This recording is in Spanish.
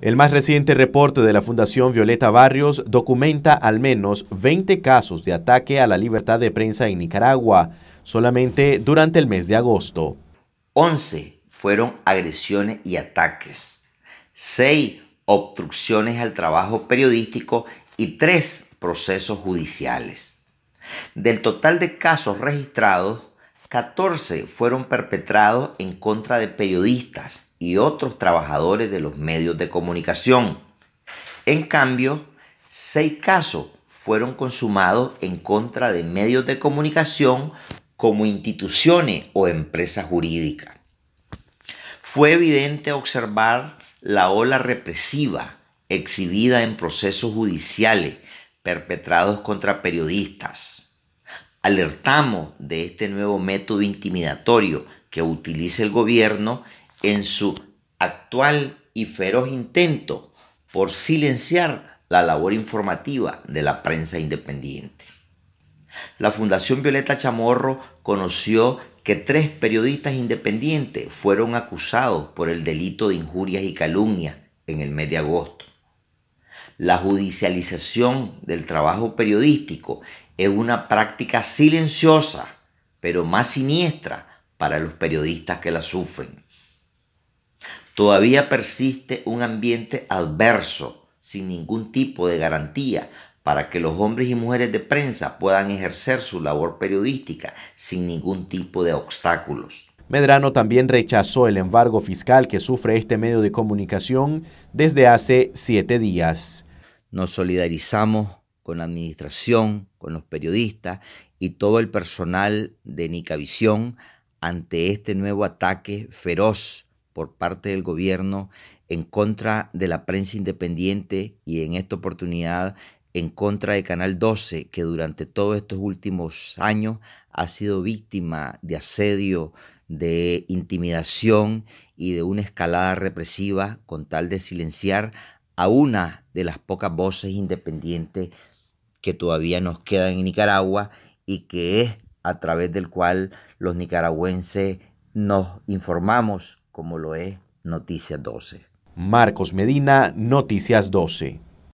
El más reciente reporte de la Fundación Violeta Barrios documenta al menos 20 casos de ataque a la libertad de prensa en Nicaragua, solamente durante el mes de agosto. 11 fueron agresiones y ataques, 6 obstrucciones al trabajo periodístico y 3 procesos judiciales. Del total de casos registrados, 14 fueron perpetrados en contra de periodistas y otros trabajadores de los medios de comunicación. En cambio, seis casos fueron consumados en contra de medios de comunicación como instituciones o empresas jurídicas. Fue evidente observar la ola represiva exhibida en procesos judiciales perpetrados contra periodistas. Alertamos de este nuevo método intimidatorio que utiliza el gobierno en su actual y feroz intento por silenciar la labor informativa de la prensa independiente. La Fundación Violeta Chamorro conoció que tres periodistas independientes fueron acusados por el delito de injurias y calumnias en el mes de agosto. La judicialización del trabajo periodístico es una práctica silenciosa, pero más siniestra para los periodistas que la sufren. Todavía persiste un ambiente adverso, sin ningún tipo de garantía, para que los hombres y mujeres de prensa puedan ejercer su labor periodística sin ningún tipo de obstáculos. Medrano también rechazó el embargo fiscal que sufre este medio de comunicación desde hace siete días. Nos solidarizamos con la administración, con los periodistas y todo el personal de Nicavisión ante este nuevo ataque feroz por parte del gobierno en contra de la prensa independiente y en esta oportunidad en contra de Canal 12, que durante todos estos últimos años ha sido víctima de asedio, de intimidación y de una escalada represiva con tal de silenciar a una de las pocas voces independientes que todavía nos quedan en Nicaragua y que es a través del cual los nicaragüenses nos informamos como lo es Noticias 12. Marcos Medina, Noticias 12.